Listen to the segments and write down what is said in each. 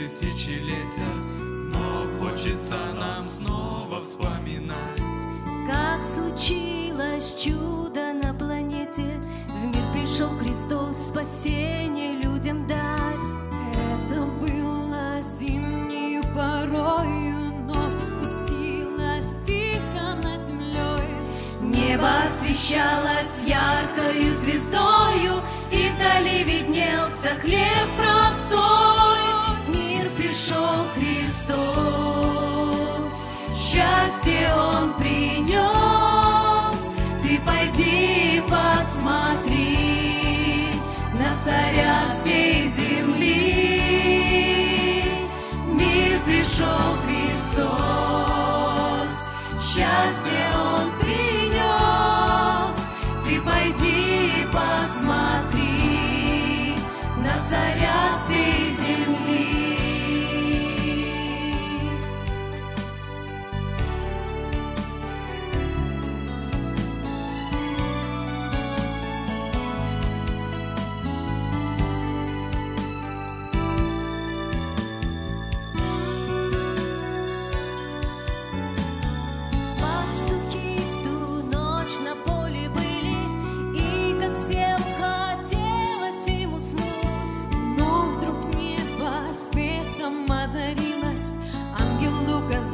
тысячелетия, но хочется нам снова вспоминать. Как случилось чудо на планете, в мир пришел Христос спасение людям дать. Это было зимнюю порою, ночь спустилась тихо над землей. Небо освещалось яркою звездою, и вдали виднелся хлеб царя всей земли. В мир пришел Христос, счастье Он принес. Ты пойди и посмотри на царя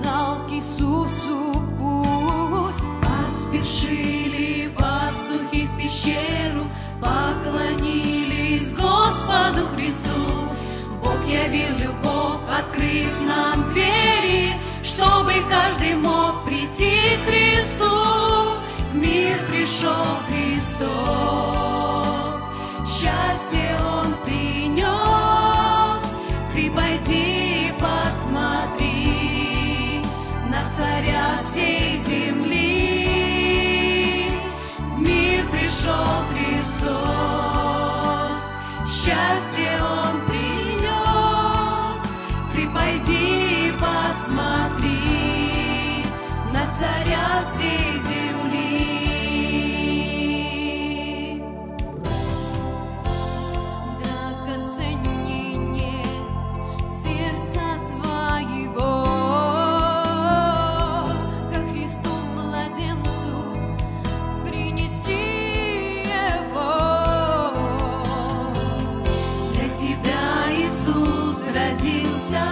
указал к Иисусу путь. Поспешили пастухи в пещеру, поклонились Господу Христу. Бог явил любовь, открыв нам двери, чтобы каждый мог прийти к Христу. В мир пришел Христос, счастье царя всей земли. В мир пришел Христос, счастье Он принес. Ты пойди и посмотри на царя всей земли. Родился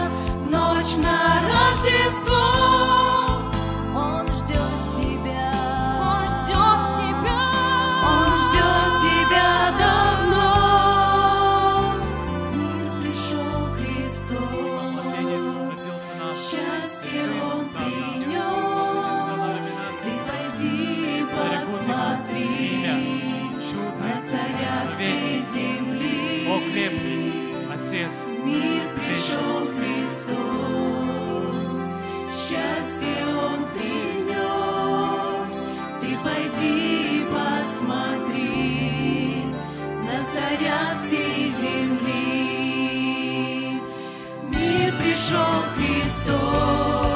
в ночь на Рождество. Он ждет тебя, Он ждет тебя, Он ждет тебя давно. В мир пришел Христос, счастье Он принес. Ты пойди посмотри на царя всей земли. О крепкий Отец, мир пришел Христос, счастье Он принес. Ты пойди и посмотри на царя всей земли. Мир пришел Христос,